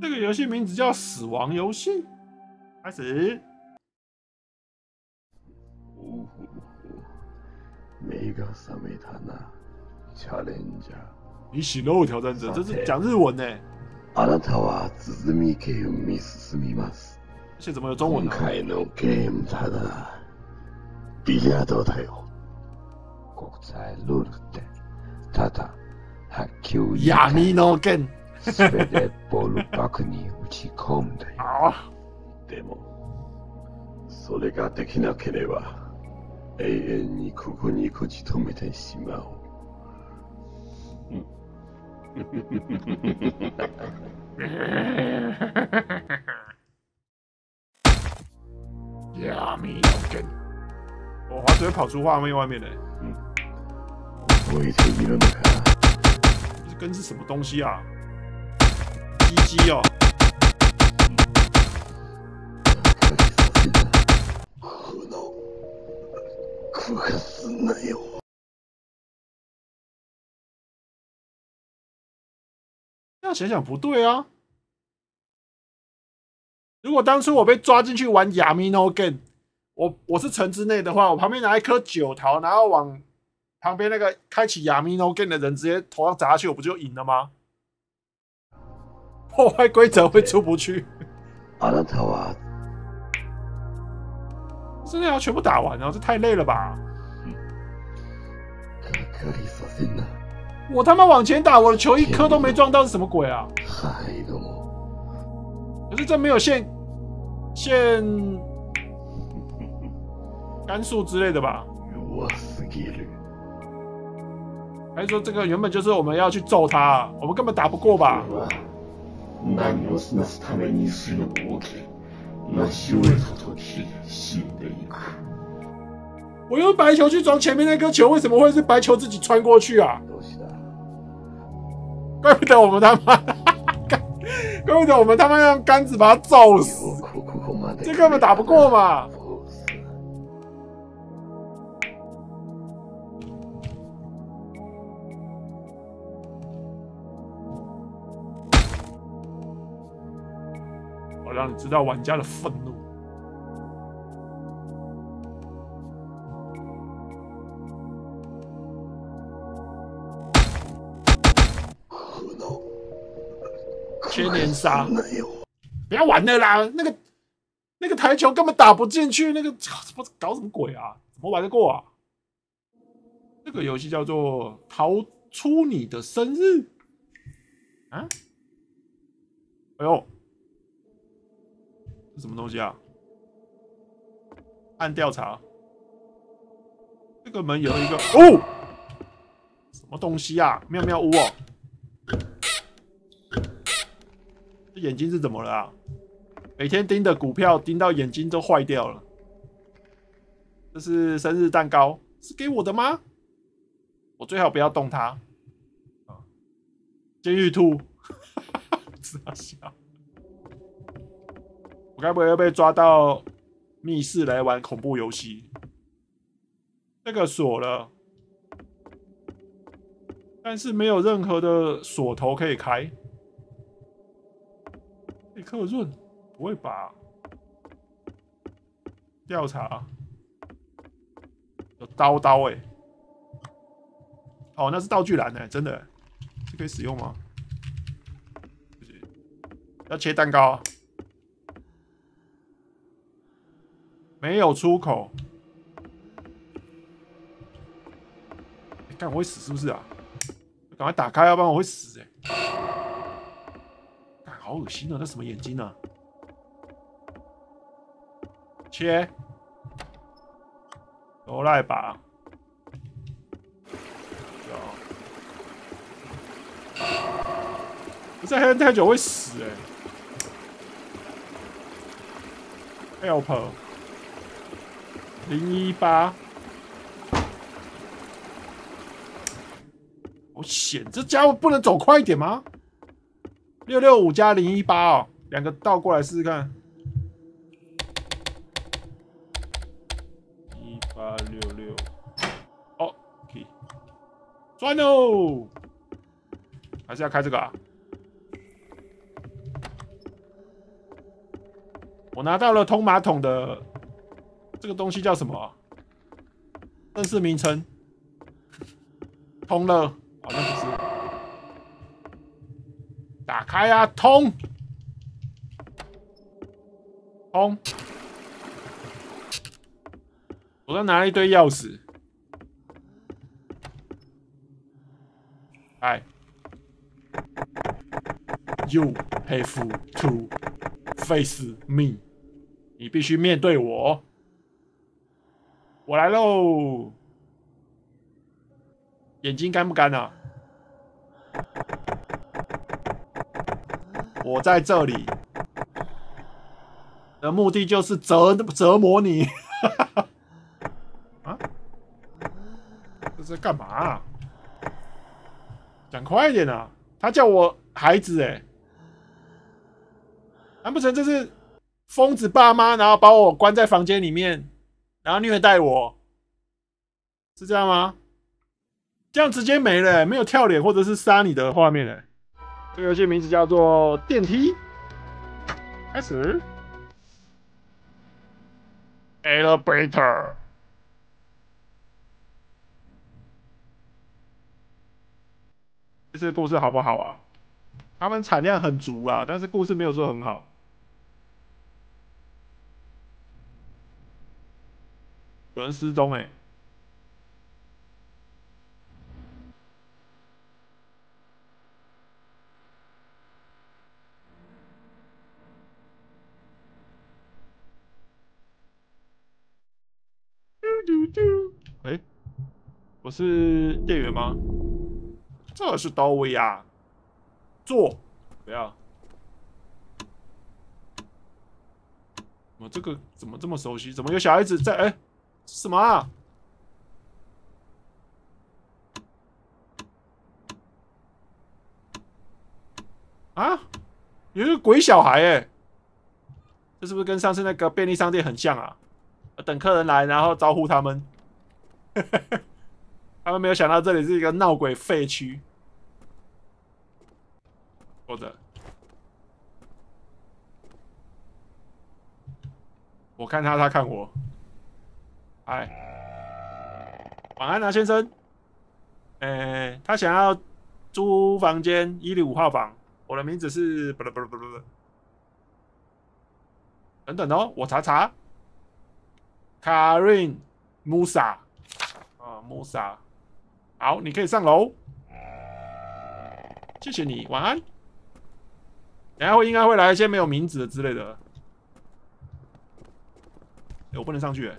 这个游戏名字叫《死亡游戏》。开始。おほほ目が覚めたなチャレンジャー你醒了，挑战者，这是讲日文呢。あなたは鼓家を見進みます而且怎么有中文今呢？回のゲームただビリヤードだよ国際ルールってただ発球亚米诺 根。それでボールバックに打ち込んだよ啊！でもそれができなければ永遠にここにこじ止めてしまう亚米诺根。哦，他直接跑出画面外面嘞。覚えているのか这根是什么东西啊？ 鸡鸡哦。わかりさせたこの焦がすなよ这样想想不对啊！如果当初我被抓进去玩亚米诺根，我我是城之内的话，我旁边拿一颗九桃，然后往旁边那个开启亚米诺根的人直接头上砸下去，我不就赢了吗？ 破坏规则会出不去，あなたは真的要全部打完哦，这太累了吧！がかりさせんな我他妈往前打，我的球一颗都没撞到，是什么鬼啊？はいどうも可是这没有限限杆数之类的吧？弱すぎる还是说这个原本就是我们要去揍他，我们根本打不过吧？ は何をなすためにするわけ成し終えた時死んでいく我用白球去撞前面那颗球，为什么会是白球自己穿过去啊？どうした怪不得我们他妈，怪不得我们他妈用杆子把他揍死，よくここまで这根本打不过嘛！ 让你知道玩家的愤怒。この千年杀なよ不要玩了啦！那个那个台球根本打不进去，那个什么搞什么鬼啊？怎么玩得过啊？这个游戏叫做《逃出你的生日》啊！哎呦，这 什么东西啊？按调查，这个门有一个哦，什么东西啊？妙妙屋哦，这眼睛是怎么了啊？每天盯的股票盯到眼睛都坏掉了。这是生日蛋糕，是给我的吗？我最好不要动它。啊，监狱兔，傻笑。我该不会要被抓到密室来玩恐怖游戏？这个锁了，但是没有任何的锁头可以开。贝克润，不会吧？调查有刀刀哎、哦，那是道具栏哎、真的、这可以使用吗？不行，要切蛋糕，没有出口。欸干、我会死是不是啊？赶快打开，要不然我会死哎、好恶心啊！那什么眼睛啊？切，由来吧。不是黑人太久会死哎、Help 零一八，好险！这家伙不能走快一点吗？六六五加零一八哦，两个倒过来试试看。一八六六，哦，可以，转喽！还是要开这个啊？我拿到了通马桶的这个东西叫什么？正式名称？通了，好像不是。打开啊，通，通。我刚拿了一堆钥匙。哎，You have to face me。你必须面对我。我来喽。眼睛干不干啊？我在这里的目的就是折折磨你。啊？这是干嘛？讲快一点啊！他叫我孩子哎，难不成这是疯子爸妈，然后把我关在房间里面，然后虐待我？是这样吗？这样直接没了，没有跳脸或者是杀你的画面了。这个游戏名字叫做电梯。开始。Elevator。这次故事好不好啊？他们产量很足啊，但是故事没有说很好。有人失踪哎。哎，我是店员吗？这是刀位呀，坐，不要。我这个怎么这么熟悉？怎么有小孩子在？哎，什么啊？啊？有一个鬼小孩哎，这是不是跟上次那个便利商店很像啊？等客人来，然后招呼他们。他们没有想到这里是一个闹鬼废墟。或者，我看他，他看我。哎，晚安啊，先生。哎，他想要租房间，一零五号房。我的名字是不不不不不。等等哦，我查查。Karin Musa，啊，Musa，好，你可以上楼。谢谢你，晚安。然后应该会来一些没有名字的之类的。我不能上去。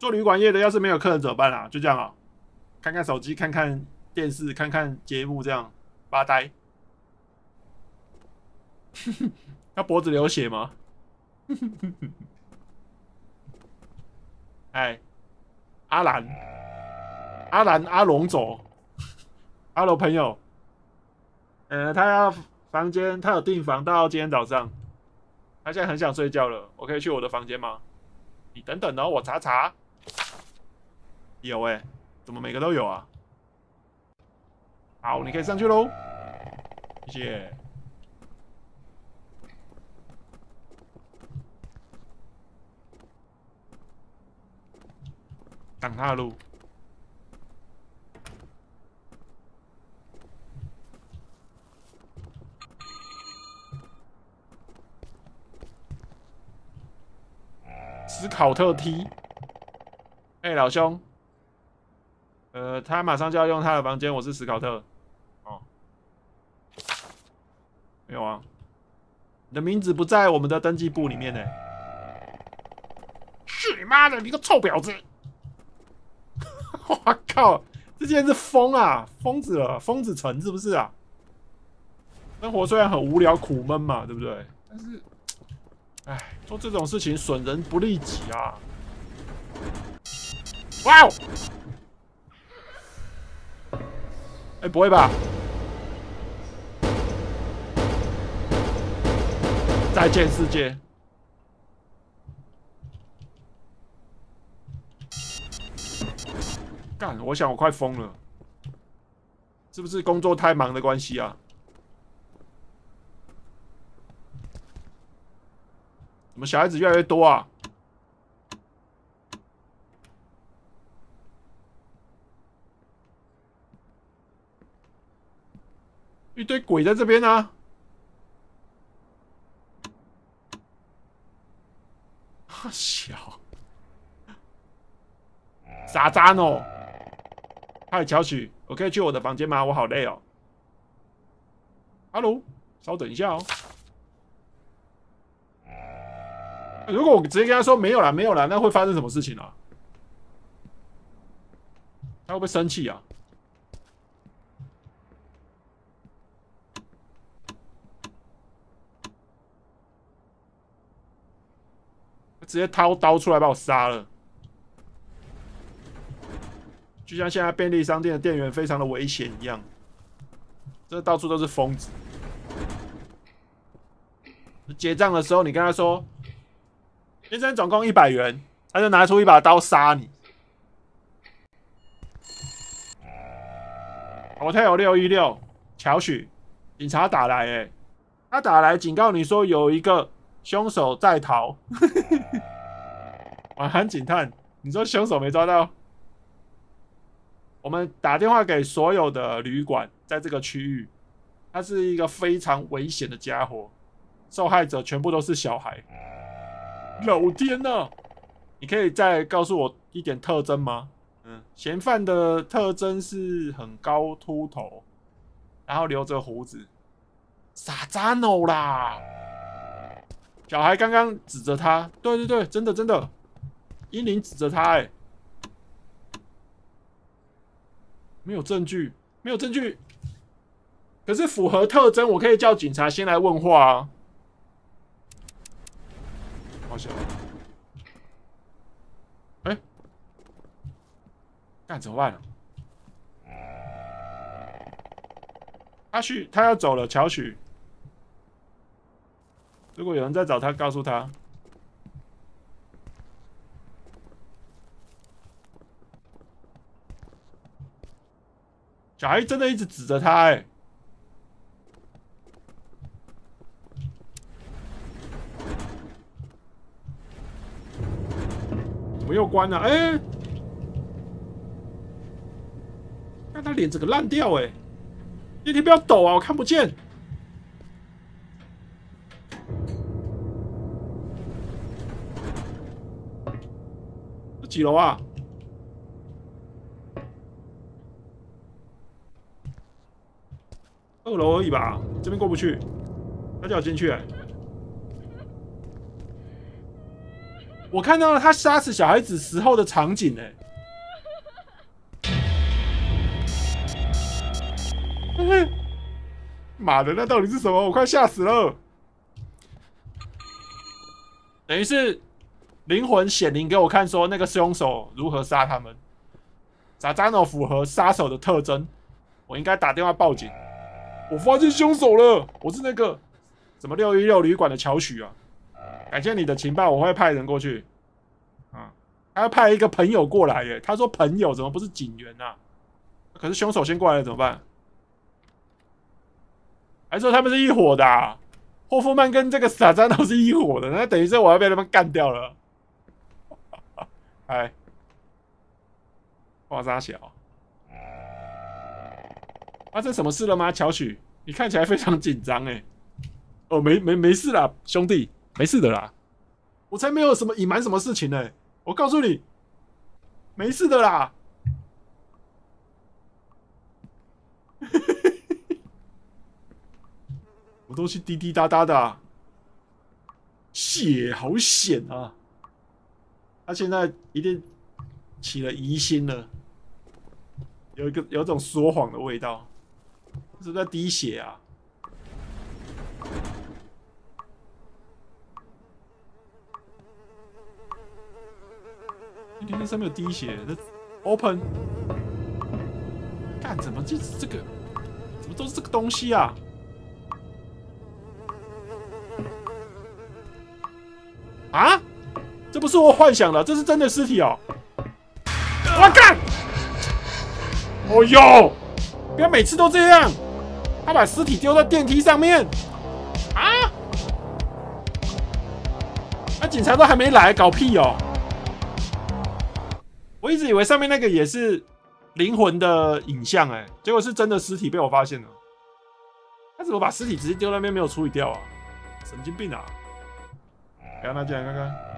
做旅馆业的，要是没有客人怎么办啊？就这样啊，看看手机，看看电视，看看节目，这样发呆。他脖子流血吗？哎，阿兰，阿兰，阿龙走。阿龙朋友。呃，他要房间，他有订房到今天早上。他现在很想睡觉了，我可以去我的房间吗？你等等哦，我查查。有哎，怎么每个都有啊？好，你可以上去喽。谢谢。挡他的路。斯考特梯，哎，老兄，呃，他马上就要用他的房间，我是史考特，哦，没有啊，你的名字不在我们的登记簿里面呢，去你妈的，你个臭婊子！我靠，这竟然是疯啊，疯子了，疯子城是不是啊？生活虽然很无聊苦闷嘛，对不对？但是。哎，做这种事情损人不利己啊！哇哦！哎不会吧？再见世界。干我想我快疯了。是不是工作太忙的关系啊？怎么小孩子越来越多啊？一堆鬼在这边啊！小傻渣哦！嗨，乔许，我可以去我的房间吗？我好累哦。Hello，稍等一下哦。如果我直接跟他说没有了，没有了，那会发生什么事情啊？他会不会生气啊？直接掏刀出来把我杀了，就像现在便利商店的店员非常的危险一样，这到处都是疯子。结账的时候，你跟他说：“先生，总共一百元。”他就拿出一把刀杀你。Hotel 六一六，乔许，警察打来，哎，他打来警告你说有一个。凶手在逃，晚安，警探。你说凶手没抓到？我们打电话给所有的旅馆，在这个区域，他是一个非常危险的家伙，受害者全部都是小孩。老天呐！你可以再告诉我一点特征吗？嗯，嫌犯的特征是很高秃头，然后留着胡子，傻渣脑啦。小孩刚刚指着他，对对对，真的真的，英灵指着他，哎，没有证据，没有证据，可是符合特征，我可以叫警察先来问话啊。好笑，哎，干怎么办？阿旭，他要走了，乔许。如果有人在找他，告诉他，小孩真的一直指着他，哎，怎么又关了？哎，看他脸整个烂掉，哎，电梯不要抖啊，我看不见。几楼啊？二楼而已吧，这边过不去，他叫我进去。我看到了他杀死小孩子时候的场景，哎，妈的，那到底是什么？我快吓死了！等于是。灵魂显灵给我看，说那个凶手如何杀他们。扎扎诺符合杀手的特征，我应该打电话报警。我发现凶手了，我是那个什么六一六旅馆的乔许啊。感谢你的情报，我会派人过去。啊，还要派一个朋友过来耶。他说朋友怎么不是警员啊？可是凶手先过来了怎么办？还说他们是一伙的。霍夫曼跟这个傻扎都是一伙的，那等于是我要被他们干掉了。哎，花沙小，发生什么事了吗？乔许，你看起来非常紧张哎。哦，没没没事啦，兄弟，没事的啦。我才没有什么隐瞒什么事情呢。我告诉你，没事的啦。我都是滴滴答答的，血好险啊！他现在一定起了疑心了，有一个有种说谎的味道，是在滴血啊！你看上面有滴血，那 open，干怎么就是这个？怎么都是这个东西啊？啊？不是我幻想的，这是真的尸体哦！我干！哦哟，不要每次都这样！他把尸体丢在电梯上面啊！那警察都还没来，搞屁哦！我一直以为上面那个也是灵魂的影像，哎，结果是真的尸体被我发现了。他怎么把尸体直接丢那边没有处理掉啊？神经病啊！让他进来看看。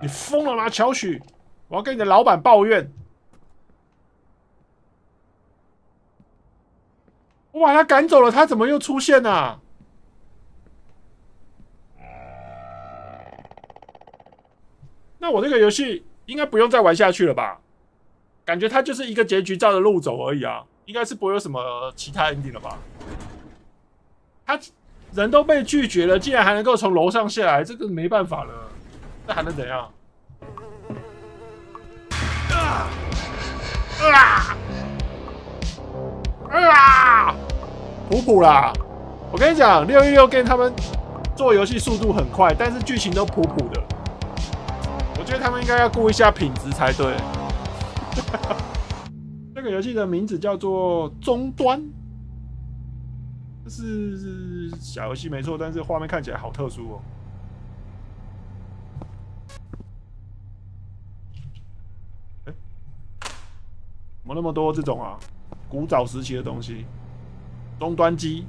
你疯了吗，乔许？我要跟你的老板抱怨。我把他赶走了，他怎么又出现呢？那我这个游戏应该不用再玩下去了吧？感觉它就是一个结局照着路走而已啊，应该是不会有什么其他 ending 了吧？他人都被拒绝了，竟然还能够从楼上下来，这个没办法了，那还能怎样？啊！啊！啊！普普啦！我跟你讲，六一六 game 他们做游戏速度很快，但是剧情都普普的。我觉得他们应该要顾一下品质才对。这个游戏的名字叫做《终端》，这是小游戏没错，但是画面看起来好特殊哦。么那么多这种啊？古早时期的东西，终端机。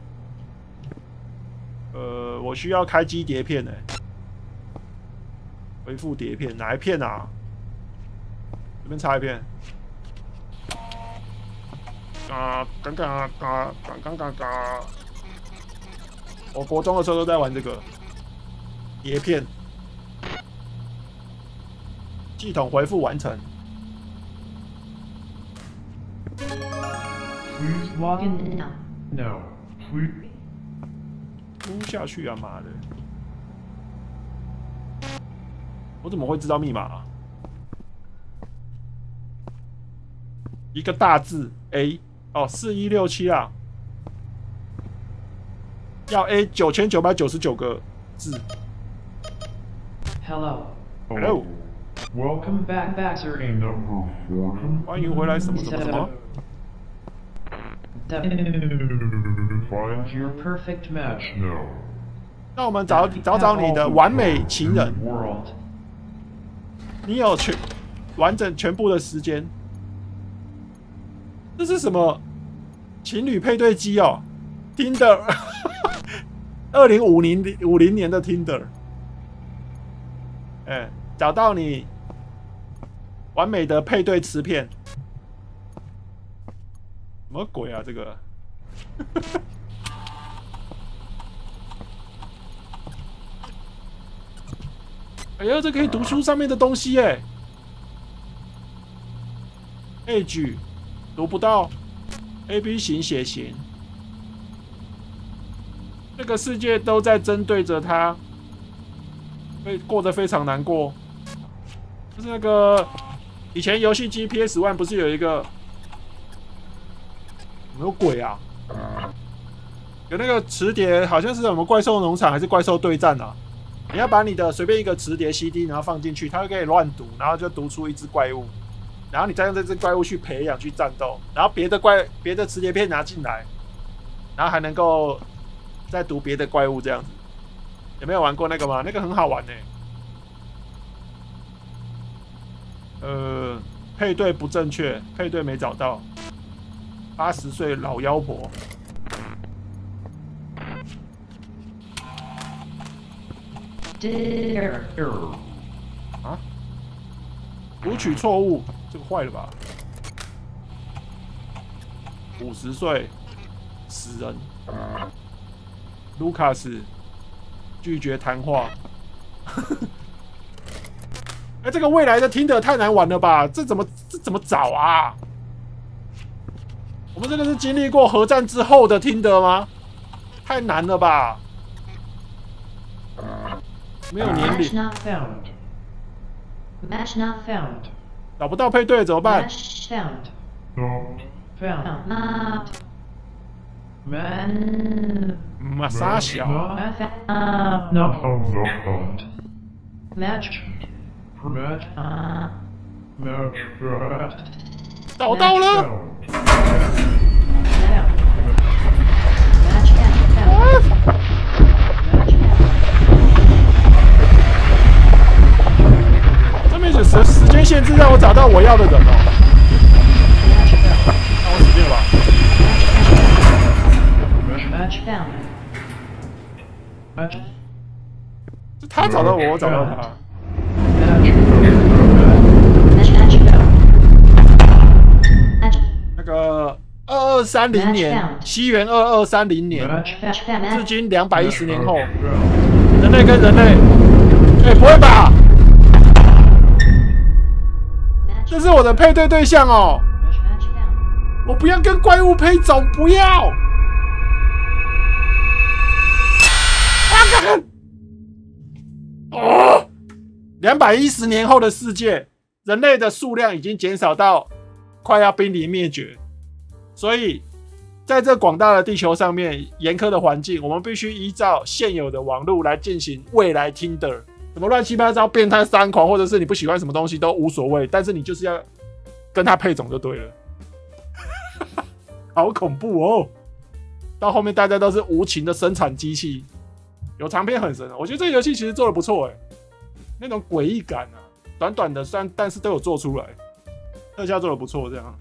呃，我需要开机碟片呢。恢复碟片，哪一片啊？这边插一片。啊，刚刚啊，刚刚刚刚，我国中的时候都在玩这个碟片。系统回复完成。Please log in now. No. Please. 撸下去啊，妈的！我怎么会知道密码啊？一个大字 A 哦，四一六七啊，要 A 九千九百九十九个字。Hello. Hello，Welcome back, Baxter. Number four. 欢迎回来，什么什么什么？Find your perfect match. No. 那我们找找找你的完美情人，World. 你有全完整全部的时间。这是什么情侣配对机哦？Tinder，二零五零五零年的 Tinder。哎，找到你完美的配对磁片，什么鬼啊？这个？哎呀，这可以读书上面的东西哎。Age 读不到，A B 型血型，这个世界都在针对着他，会过得非常难过。就是那个以前游戏机 PS One 不是有一个有鬼啊？有那个磁碟，好像是什么怪兽农场还是怪兽对战啊？你要把你的随便一个磁碟 CD，然后放进去，它会给你乱读，然后就读出一只怪物，然后你再用这只怪物去培养、去战斗，然后别的怪、别的磁碟片拿进来，然后还能够再读别的怪物这样子。有没有玩过那个吗？那个很好玩呢、呃，配对不正确，配对没找到。八十岁老妖婆. Error. 读取错误，这个坏了吧？五十岁，死人。卢卡斯拒绝谈话。哎、这个未来的听的太难玩了吧？这怎么这怎么找啊？我们这个是经历过核战之后的听得吗？太难了吧？没有年 Match 龄，not found. Match not found. 找不到配对怎么办？Match found. Not. Found. Match. Man. 嗯，傻小。Not found. 这边是时时间限制让我找到我要的人哦。让我死定吧。嗯他找到我我找到他。二二三零年，西元二二三零年，至今两百一十年后，人类跟人类，哎、不会吧？这是我的配对对象哦，我不要跟怪物配种，不要！啊！两百一十年后的世界，人类的数量已经减少到快要濒临灭绝，所以在这广大的地球上面，严苛的环境，我们必须依照现有的网络来进行未来 Tinder，什么乱七八糟、变态三狂，或者是你不喜欢什么东西都无所谓，但是你就是要跟他配种就对了。好恐怖哦！到后面大家都是无情的生产机器，有长篇很神啊。我觉得这个游戏其实做的不错哎，那种诡异感啊，短短的虽然但是都有做出来，特效做的不错，这样。